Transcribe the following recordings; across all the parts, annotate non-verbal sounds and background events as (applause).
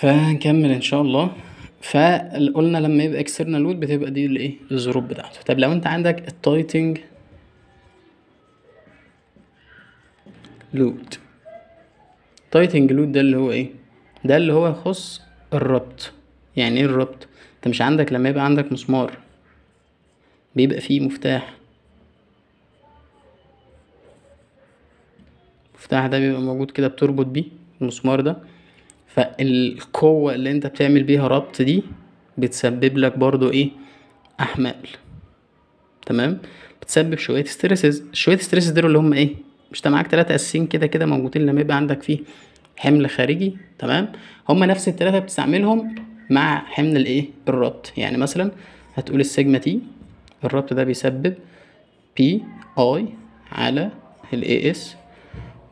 فهنكمل إن شاء الله. فقلنا لما يبقى external load بتبقى دي الايه الظروف بتاعته. طب لو أنت عندك ال tightening load tightening load ده اللي هو إيه؟ ده اللي هو يخص الربط. يعني إيه الربط؟ أنت مش عندك لما يبقى عندك مسمار بيبقى فيه مفتاح. المفتاح ده بيبقى موجود كده بتربط بيه المسمار ده. فالقوة اللي انت بتعمل بيها ربط دي بتسبب لك برضو إيه؟ أحمال. تمام؟ بتسبب شوية stresses شوية stresses دول اللي هم إيه؟ مش انت معاك تلاتة أساسيين كده كده موجودين لما يبقى عندك فيه حمل خارجي. تمام؟ هما نفس التلاتة بتستعملهم مع حمل الايه؟ الربط. يعني مثلا هتقول ال sigma t الربط ده بيسبب P i على ال A s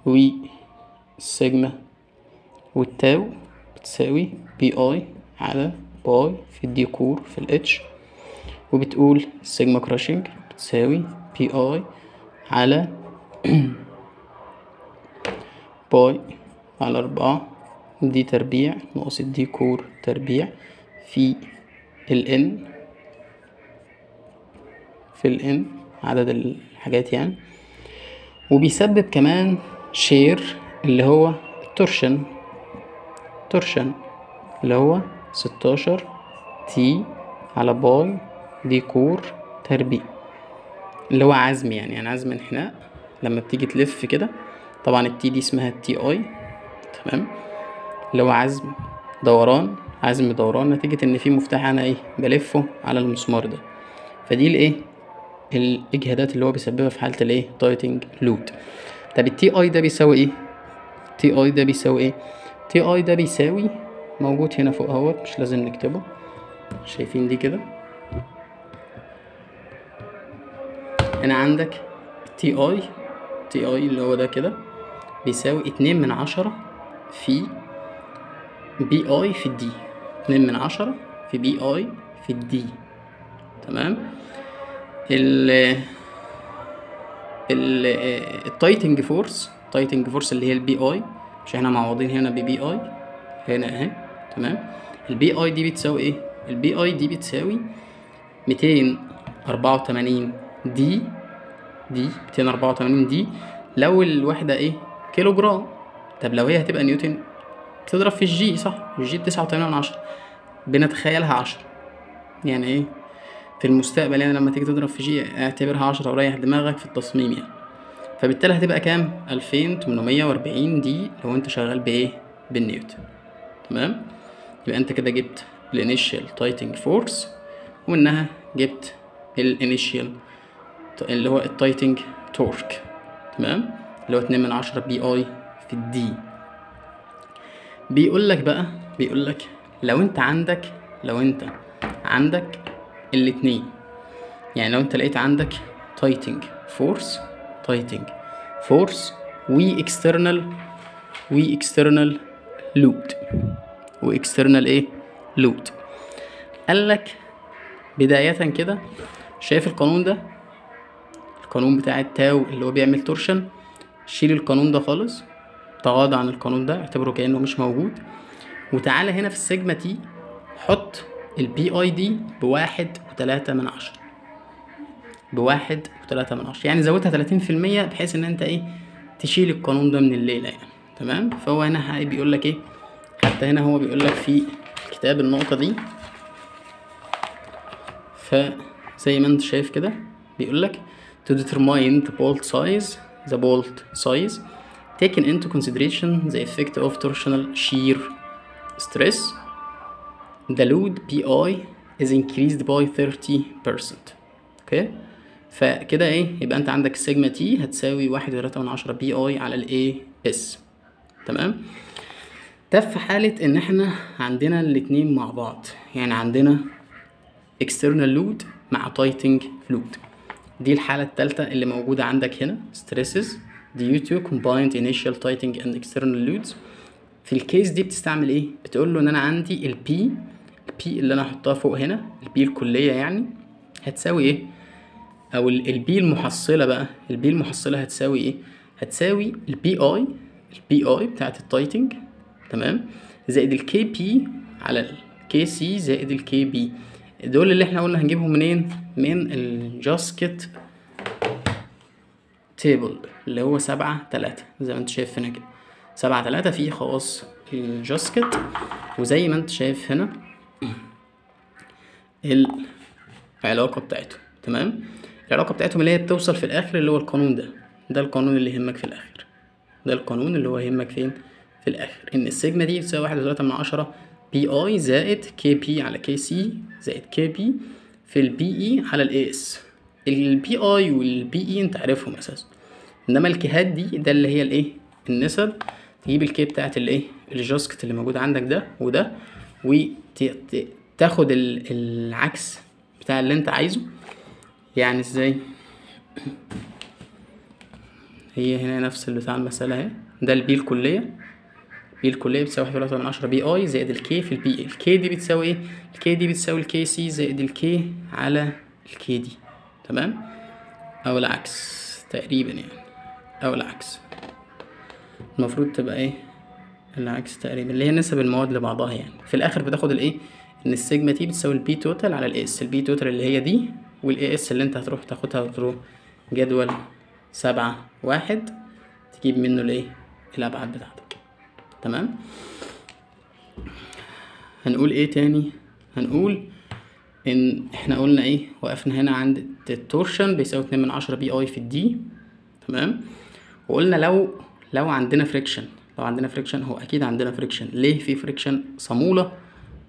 وال sigma وال tau بتساوي P i على pi في ال d core في ال h وبتقول ال sigma crushing بتساوي P i على (clears throat) pi على أربعة. d تربيع ناقص ال d core تربيع في ال n في ال n عدد الحاجات يعني. وبيسبب كمان shear اللي هو ال torsion. torsion اللي هو ستاشر T على pi d core تربيع اللي هو عزم يعني يعني عزم انحناء لما بتيجي تلف كده. طبعا ال T دي اسمها ال T i تمام؟ اللي هو عزم دوران عزم دوران نتيجة إن في مفتاح أنا إيه بلفه على المسمار ده. فدي الإيه؟ الإجهادات اللي هو بيسببها في حالة الإيه؟ tightening load طب ال T i ده بيساوي إيه؟ T i ده بيساوي إيه؟ T i ده بيساوي موجود هنا فوق اهوت مش لازم نكتبه. شايفين دي كده؟ هنا عندك T i T i اللي هو ده كده بيساوي اتنين من عشرة في P i في ال d. اتنين من عشرة في P i في ال d. تمام؟ ال ال ال tightening force ال tightening force اللي هي ال P i مش إحنا معوضين هنا ب P i هنا اهي تمام؟ ال P i دي بتساوي إيه؟ ال P i دي بتساوي ميتين أربعة وتمانين d دي ميتين أربعة وتمانين d لو الوحدة إيه؟ كيلو جرام طب لو هي هتبقى نيوتن تضرب في الجي صح؟ الجي بتسعة وتمانين من عشرة. بنتخيلها عشرة. يعني إيه؟ في المستقبل يعني لما تيجي تضرب في جي اعتبرها عشرة وريح دماغك في التصميم يعني. فبالتالي هتبقى كام؟ ألفين تمنمية وأربعين d لو انت شغال بإيه؟ بالنيوتن. تمام؟ يبقى انت كده جبت ال initial tightening force وانها جبت ال initial اللي هو ال tightening torque. تمام؟ اللي هو اتنين من عشرة P i في ال d. بيقول لك بقى بيقول لك لو انت عندك لو انت عندك الاتنين. يعني لو انت لقيت عندك tightening force tightening force و external و external load و external إيه load قال لك بداية كده شايف القانون ده؟ القانون بتاع ال tau اللي هو بيعمل torsion. شيل القانون ده خالص. تغاضى عن القانون ده اعتبره كأنه مش موجود. وتعالى هنا في ال sigma t حط ال P i دي بواحد وتلاتة من عشرة. بواحد وتلاتة من عشرة. يعني زودها تلاتين في المية بحيث إن أنت إيه تشيل القانون ده من الليلة يعني. تمام؟ فهو هنا بيقول لك إيه حتى هنا هو بيقول لك في كتاب النقطة دي. فزي ما أنت شايف كده بيقول لك to determine the bolt size the bolt size taking into consideration the effect of torsional shear stress. The load PI is increased by 30% okay فكده إيه يبقى انت عندك ال sigma t هتساوي واحد وتلاتة من عشرة P i على ال A s تمام؟ ده في حالة إن إحنا عندنا الاتنين مع بعض. يعني عندنا external load مع tightening load دي الحالة التالتة اللي موجودة عندك هنا stresses. Due to combined initial tightening and external loads? في ال case دي بتستعمل إيه؟ بتقول له إن أنا عندي ال P ال P اللي أنا هحطها فوق هنا ال P الكلية يعني هتساوي إيه؟ أو ال P المحصلة بقى ال P المحصلة هتساوي إيه؟ هتساوي ال P i ال P i بتاعت ال tightening تمام؟ زائد ال K b على ال K c زائد ال K b دول اللي إحنا قلنا هنجيبهم منين؟ من ال gasket table اللي هو سبعة تلاتة زي ما أنت شايف هنا كده. سبعة تلاتة فيه خواص ال gasket وزي ما أنت شايف هنا العلاقة بتاعتهم تمام؟ العلاقة بتاعتهم اللي هي بتوصل في الآخر اللي هو القانون ده. ده القانون اللي يهمك في الآخر. ده القانون اللي هو يهمك فين؟ في الآخر. إن السيجما دي بتساوي واحد وتلاتة من عشرة P i زائد K b على K c زائد K b في ال P e على ال A s ال P i وال P e أنت عارفهم أساسا. إنما الكيهات دي ده اللي هي الايه النسب. تجيب ال K بتاعت الايه ال gasket اللي موجود عندك ده وده وتاخد العكس بتاع اللي أنت عايزه. يعني إزاي؟ هي هنا نفس بتاع المسألة أهي. ده ال P الكلية. P الكلية بتساوي واحد من عشرة P i زائد ال K في ال P e ال K دي بتساوي إيه؟ الكي دي بتساوي الكي سي زائد الكي على ال K دي تمام؟ أو العكس تقريبا يعني. أو العكس. المفروض تبقى إيه؟ العكس تقريبا. اللي هي نسب المواد لبعضها يعني. في الآخر بتاخد الايه إن السيجما تي بتساوي البي توتال على الاس البي توتال اللي هي دي وال A s اللي انت هتروح تاخدها وتروح جدول سبعة واحد تجيب منه الايه؟ الأبعاد بتاعتك. تمام؟ هنقول إيه تاني؟ هنقول ان إحنا قلنا إيه؟ وقفنا هنا عند ال torsion بيساوي اتنين من عشرة P i في ال d. تمام؟ وقلنا لو لو عندنا friction لو عندنا friction هو أكيد عندنا friction ليه في friction صامولة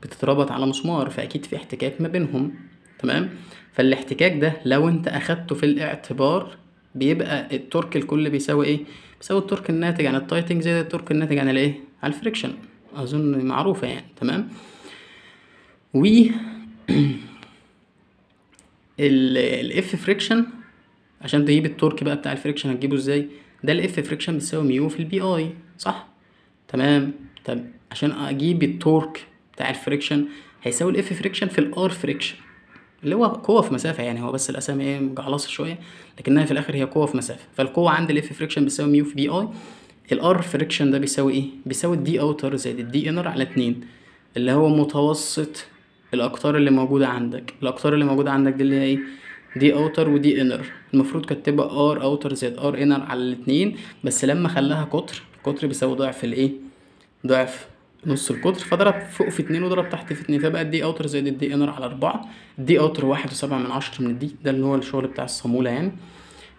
بتتربط على مسمار فأكيد في احتكاك ما بينهم. تمام؟ فالاحتكاك ده لو انت أخدته في الاعتبار بيبقى ال torque الكل بيساوي إيه؟ بيساوي ال torque الناتج عن ال tightening زائد ال torque الناتج عن الإيه؟ عن ال friction. أظن معروفة يعني. تمام؟ و (clears throat) ال F friction عشان تجيب ال torque بقى بتاع ال friction هتجيبه إزاي؟ ده ال F friction بتساوي mu في ال P i صح؟ تمام؟ طب عشان أجيب التورك بتاع الفريكشن هيساوي الاف فريكشن في الار فريكشن اللي هو قوة في مسافة يعني هو بس الأسامي إيه مجعلصة شوية لكنها في الآخر هي قوة في مسافة. فالقوة عند ال F friction بيساوي mu في P i ال R friction ده بيساوي إيه؟ بيساوي ال D outer زائد ال D inner على اتنين اللي هو متوسط الاقطار اللي موجودة عندك. الاقطار اللي موجودة عندك دي اللي هي إيه؟ D outer و D inner المفروض كانت تبقى R outer زائد R inner على الاتنين بس لما خلاها قطر القطر بيساوي ضعف الايه ضعف نص القطر فضرب فوق في اتنين وضرب تحت في اتنين. فبقى ال D outer زائد ال D inner على أربعة. ال D outer واحد وسبعة من عشرة من ال d. ده اللي هو الشغل بتاع الصامولة يعني.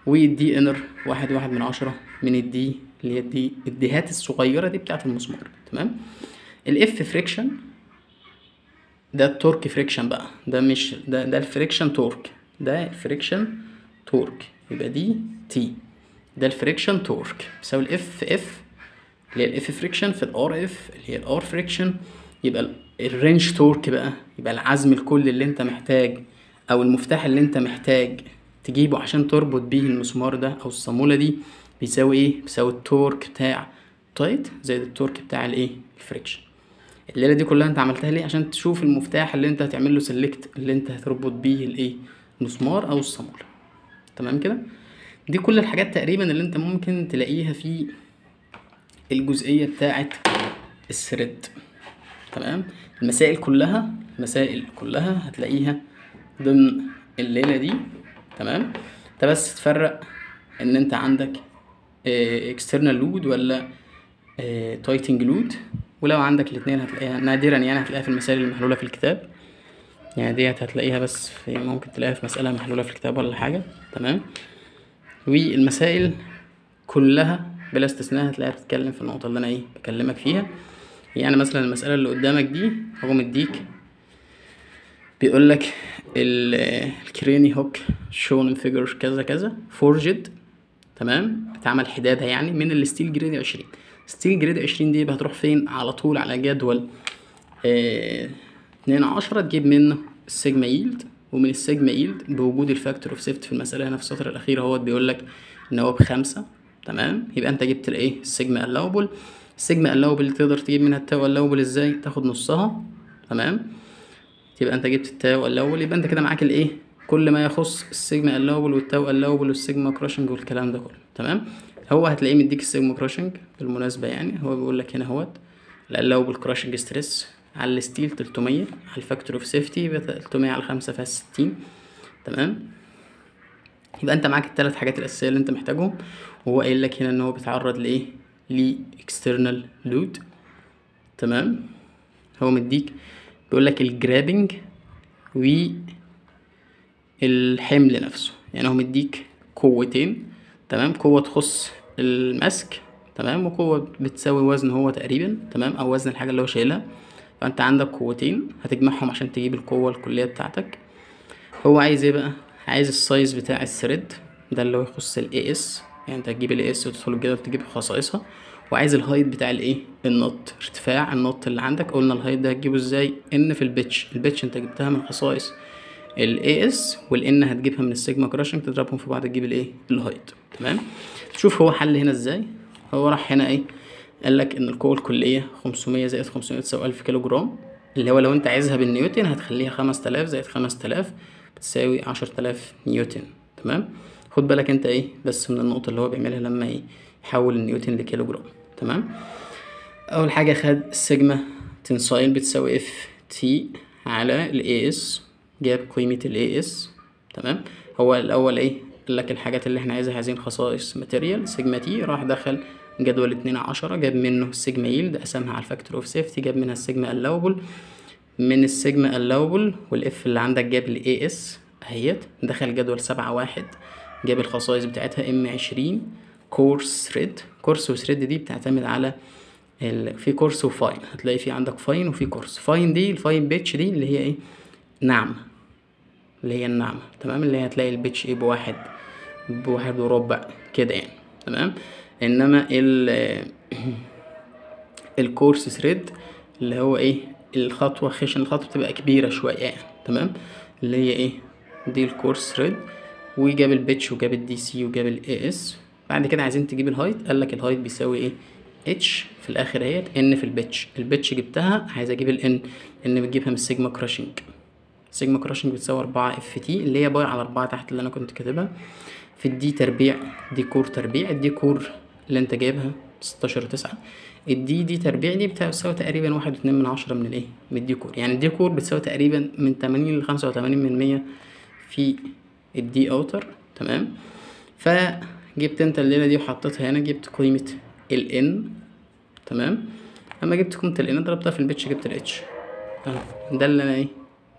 وال D inner واحد واحد من عشرة من ال d اللي هي الدي الديهات الصغيرة دي بتاعت المسمار. تمام؟ ال F friction ده ال torque friction بقى. ده مش ده ده ال friction torque ده ال friction torque يبقى دي T ده ال friction torque بيساوي ال F f اللي هي ال F friction في ال R f اللي هي ال R friction يبقى ال wrench torque بقى يبقى العزم الكلي اللي انت محتاج أو المفتاح اللي انت محتاج تجيبه عشان تربط بيه المسمار ده أو الصامولة دي بيساوي إيه؟ بيساوي ال torque بتاع tight زائد ال torque بتاع الايه ال friction الليلة دي كلها انت عملتها ليه؟ عشان تشوف المفتاح اللي انت هتعمل له select اللي انت هتربط بيه الايه المسمار أو الصامولة. تمام كده؟ دي كل الحاجات تقريبا اللي انت ممكن تلاقيها في الجزئية بتاعت ال thread. تمام؟ المسائل كلها المسائل كلها هتلاقيها ضمن الليلة دي. تمام؟ انت بس تفرق إن أنت عندك external load ولا tightening load ولو عندك الاتنين هتلاقيها نادرا يعني هتلاقيها في المسائل المحلولة في الكتاب. يعني ديت هتلاقيها بس في ممكن تلاقيها في مسألة محلولة في الكتاب ولا حاجة. تمام؟ والمسائل كلها بلا استثناء هتلاقيها بتتكلم في النقطة اللي أنا إيه بكلمك فيها. يعني مثلا المسألة اللي قدامك دي هو مديك بيقول لك ال crane hook shown figure كذا كذا forged تمام؟ اتعمل حدادها يعني من ال steel grade عشرين. steel grade عشرين دي هتروح فين؟ على طول على جدول آه اتنين عشرة تجيب منه ال sigma yield ومن ال sigma yield بوجود ال factor of safety في المسألة هنا في السطر الأخير أهوت بيقول لك إن هو بخمسة. تمام؟ يبقى أنت جبت الإيه؟ ال sigma allowable ال sigma allowable تقدر تجيب منها ال tau allowable إزاي؟ تاخد نصها. تمام؟ يبقى أنت جبت ال tau allowable يبقى أنت كده معاك الإيه؟ كل ما يخص ال sigma allowable وال tau allowable وال sigma crushing والكلام ده كله. تمام؟ هو هتلاقيه مديك ال sigma crushing بالمناسبة يعني. هو بيقول لك هنا اهوت. ال allowable crushing stress على ال steel 300 على ال factor of safety يبقى 300 على خمسة فيها 60 تمام؟ يبقى انت معاك الثلاث حاجات الأساسية اللي انت محتاجهم. وهو قايل لك هنا إن هو بيتعرض لإيه؟ ل load. تمام؟ هو مديك بيقول لك الجرابنج والحمل نفسه. يعني هو مديك قوتين. تمام؟ قوة تخص المسك تمام؟ وقوة بتساوي وزن هو تقريبا. تمام؟ أو وزن الحاجة اللي هو شايلها. فأنت عندك قوتين هتجمعهم عشان تجيب القوة الكلية بتاعتك. هو عايز إيه بقى؟ عايز ال size بتاع ال thread ده اللي هو يخص ال A S يعني انت هتجيب ال A S وتدخل الجدول تجيب خصائصها. وعايز ال height بتاع الايه ال nut ارتفاع ال nut اللي عندك. قلنا ال height ده هتجيبه إزاي؟ N في ال pitch ال pitch انت جبتها من خصائص ال A S وال N هتجيبها من ال sigma crushing تضربهم في بعض تجيب الايه ال height تمام؟ شوف هو حل هنا إزاي. هو راح هنا إيه؟ قال لك إن القوه الكلية 500 زائد 500 تساوي 1000 كيلو جرام اللي هو لو أنت عايزها بالنيوتن هتخليها 5000 زائد 5000 بتساوي 10000 نيوتن تمام؟ خد بالك انت إيه بس من النقطة اللي هو بيعملها لما إيه يحول النيوتن لكيلو جرام تمام؟ أول حاجة خد ال sigma tensile بتساوي F T على ال A S جاب قيمة ال A S تمام؟ هو الأول إيه قال لك الحاجات اللي إحنا عايزها عايزين خصائص material sigma T راح دخل جدول اتنين عشرة جاب منه ال sigma yield قسمها على ال factor of safety جاب منها ال sigma allowable من ال sigma allowable وال F اللي عندك جاب ال A S أهيت. دخل جدول سبعة واحد جاب الخصائص بتاعتها M عشرين coarse thread coarse و thread دي بتعتمد على ال... في coarse و fine هتلاقي في عندك fine وفي coarse fine دي ال fine pitch دي اللي هي إيه؟ ناعمة. اللي هي الناعمة. تمام؟ اللي هي هتلاقي ال pitch إيه بواحد بواحد وربع كده يعني. تمام؟ إنما ال (clears throat) ال coarse thread اللي هو إيه؟ الخطوة خشن الخطوة بتبقى كبيرة شوية يعني تمام؟ اللي هي إيه؟ دي الكورس ثريد وجاب البيتش وجاب الدي سي وجاب الاي اس بعد كده عايزين تجيب ال height قال لك ال height بيساوي إيه؟ H في الآخر أهيت N في ال pitch ال pitch جبتها عايز أجيب ال N N بتجيبها من ال sigma crushing sigma crushing بتساوي أربعة F T اللي هي pi على أربعة تحت اللي أنا كنت كاتبها. في ال d تربيع d core تربيع. ال d core اللي أنت جايبها ستاشر تسعة. ال d d تربيع دي بتساوي تقريبا واحد واتنين من عشرة من الإيه؟ من ال d core يعني ال d core بتساوي تقريبا من تمانين لخمسة وتمانين من مية في ال d outer تمام؟ فجبت أنت الليلة دي وحطيتها هنا جبت قيمة ال n تمام؟ أما جبت قيمة ال n ضربتها في ال pitch جبت ال h. ده اللي أنا إيه؟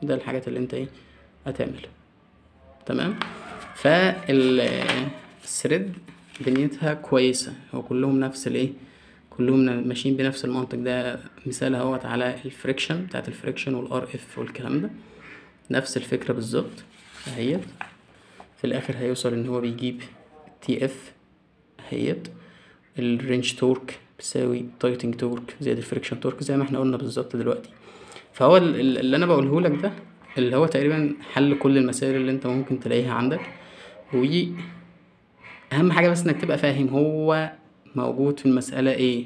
ده الحاجات اللي أنت إيه؟ هتعمل. تمام؟ فال thread بنيتها كويسة. هو كلهم نفس الإيه؟ كلهم ماشيين بنفس المنطق ده. مثال اهوت على ال friction بتاعت ال friction وال R F والكلام ده. نفس الفكرة بالظبط اهيت. في الآخر هيوصل إن هو بيجيب T F اهيت ال wrench torque بيساوي tightening torque زائد ال friction torque زي ما إحنا قلنا بالظبط دلوقتي. فهو اللي أنا بقوله لك ده اللي هو تقريبا حل كل المسائل اللي أنت ممكن تلاقيها عندك. و أهم حاجة بس إنك تبقى فاهم هو موجود في المسألة إيه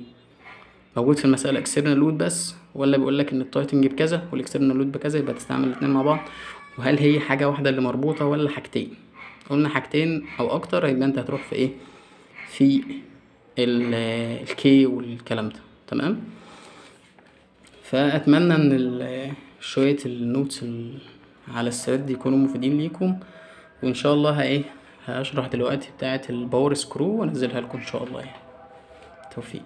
موجود في المسألة external load بس ولا بيقول لك إن ال tightening بكذا وال external load بكذا يبقى تستعمل الاثنين مع بعض. وهل هي حاجة واحدة اللي مربوطة ولا حاجتين؟ قلنا حاجتين أو أكتر يبقى أنت هتروح في إيه؟ في ال K والكلام ده. تمام؟ فأتمنى إن شوية ال notes على ال thread يكونوا مفيدين ليكم. وإن شاء الله إيه هشرح دلوقتي بتاعة ال power screw وأنزلها لكم إن شاء الله يعني. توفيق.